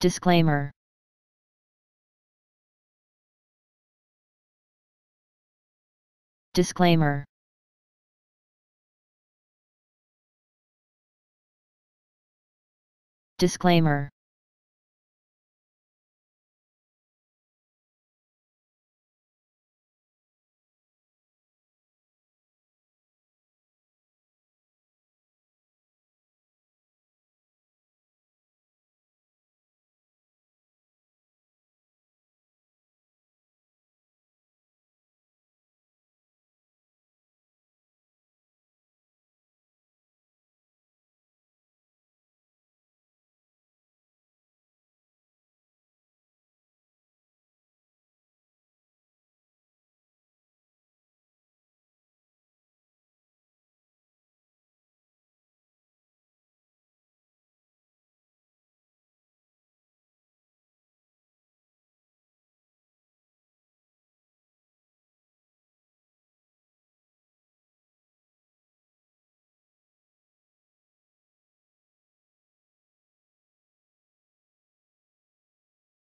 Disclaimer. Disclaimer. Disclaimer.